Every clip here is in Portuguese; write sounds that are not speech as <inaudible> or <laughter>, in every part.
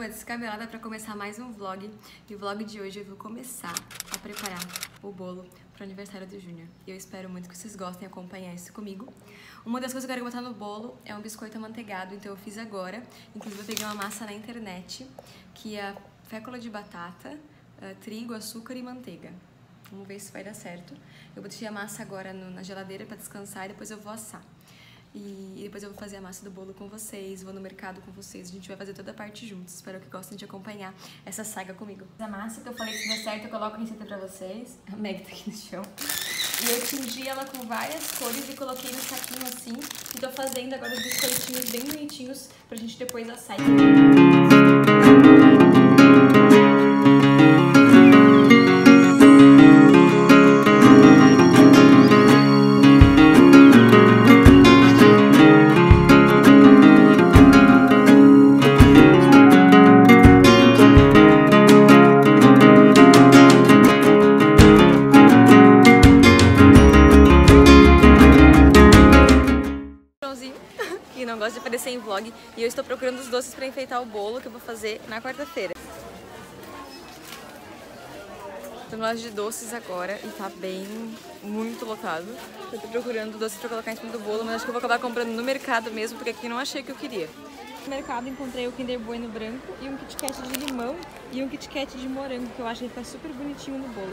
uma descabelada para começar mais um vlog. E o vlog de hoje eu vou começar a preparar o bolo para o aniversário do Júnior. E eu espero muito que vocês gostem de acompanhar isso comigo. Uma das coisas que eu quero botar no bolo é um biscoito amanteigado, então eu fiz agora. Inclusive eu peguei uma massa na internet, que é fécula de batata, uh, trigo, açúcar e manteiga. Vamos ver se vai dar certo. Eu deixei a massa agora no, na geladeira para descansar e depois eu vou assar. E depois eu vou fazer a massa do bolo com vocês, vou no mercado com vocês, a gente vai fazer toda a parte juntos. Espero que gostem de acompanhar essa saga comigo. A massa que eu falei que se der certo, eu coloco a receita pra vocês. A Meg tá aqui no chão. E eu tingi ela com várias cores e coloquei no saquinho assim. E tô fazendo agora os biscoitinhos bem bonitinhos pra gente depois assar. Vlog e eu estou procurando os doces para enfeitar o bolo que eu vou fazer na quarta-feira. Estou na loja de doces agora e tá bem, muito lotado. Eu tô procurando doces para colocar em cima do bolo, mas acho que eu vou acabar comprando no mercado mesmo, porque aqui não achei o que eu queria. No mercado encontrei o Kinder Bueno branco e um Kit Kat de limão e um Kit Kat de morango, que eu acho que fica super bonitinho no bolo.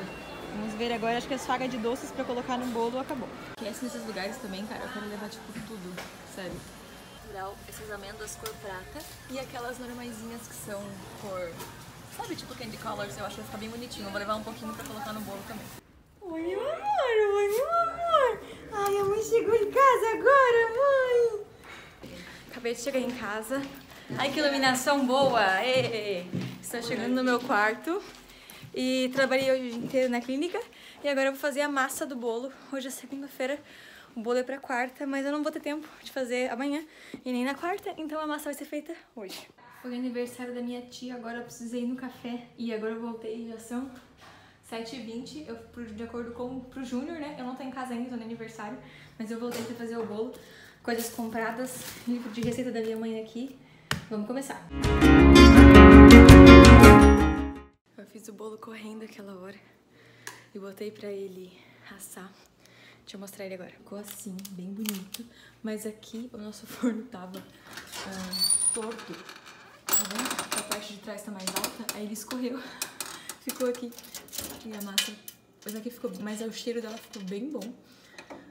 Vamos ver agora, acho que as fagas de doces pra colocar no bolo acabou. Esquece nesses lugares também, cara, eu quero levar tipo tudo, sério natural, essas amêndoas cor prata e aquelas normaisinhas que são cor... Sabe, tipo candy colors, eu acho que vai ficar bem bonitinho. Eu vou levar um pouquinho pra colocar no bolo também. Oi, meu amor, oi, meu amor. Ai, a mãe chegou em casa agora, mãe. Acabei de chegar em casa. Ai, que iluminação boa! Ê, Estou chegando no meu quarto e trabalhei hoje o dia inteiro na clínica e agora eu vou fazer a massa do bolo. Hoje é segunda-feira, o bolo é pra quarta, mas eu não vou ter tempo de fazer amanhã e nem na quarta, então a massa vai ser feita hoje. Foi aniversário da minha tia, agora eu precisei ir no café e agora eu voltei, já são 7h20, eu, de acordo com pro Júnior, né? Eu não tô em casa ainda, tô no aniversário, mas eu voltei pra fazer o bolo. Coisas compradas, livro de receita da minha mãe aqui. Vamos começar. Eu fiz o bolo correndo aquela hora e botei pra ele assar. Deixa eu mostrar ele agora. Ficou assim, bem bonito. Mas aqui o nosso <laughs> forno tava ah, torto. Tá vendo? A parte de trás tá mais alta. Aí ele escorreu. <laughs> ficou aqui. E a massa... Mas aqui ficou... Mas o cheiro dela ficou bem bom.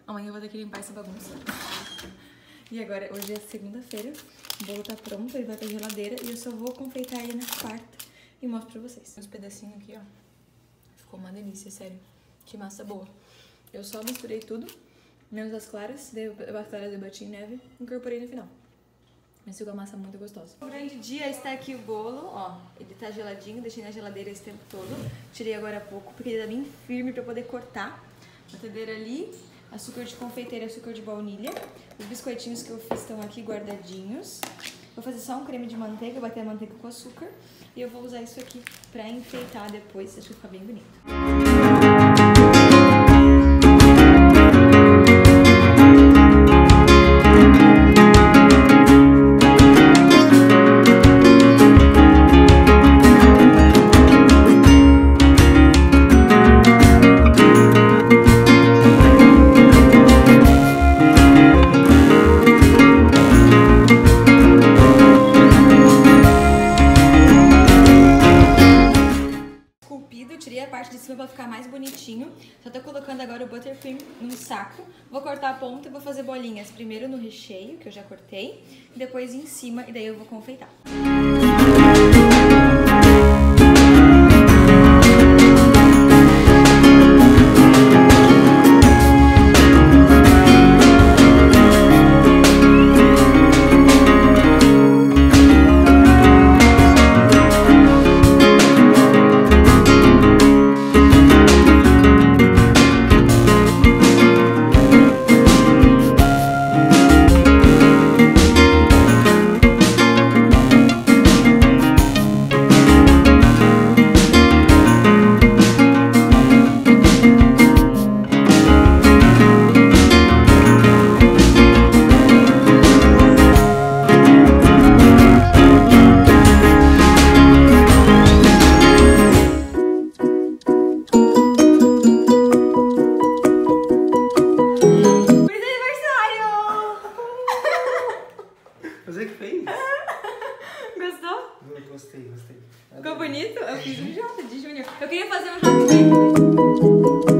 Amanhã eu vou ter que limpar essa bagunça. <laughs> E agora, hoje é segunda-feira. O bolo tá pronto, ele vai pra geladeira. E eu só vou confeitar ele na quarta e mostro pra vocês. Uns pedacinhos aqui, ó. Ficou uma delícia, sério. Que massa boa. Eu só misturei tudo, menos as claras, daí as claras eu bati em neve incorporei no final. Mas ficou a massa muito gostosa. O grande dia está aqui o bolo, ó, ele tá geladinho, deixei na geladeira esse tempo todo. Tirei agora há pouco, porque ele tá bem firme pra poder cortar. Batedeira ali, açúcar de confeiteiro e açúcar de baunilha. Os biscoitinhos que eu fiz estão aqui guardadinhos. Vou fazer só um creme de manteiga, bater a manteiga com açúcar. E eu vou usar isso aqui pra enfeitar depois, acho que fica bem bonito. Só tô colocando agora o buttercream no saco. Vou cortar a ponta e vou fazer bolinhas. Primeiro no recheio, que eu já cortei, depois em cima, e daí eu vou confeitar. bonito. Eu fiz um J de Júnior. Eu queria fazer um J de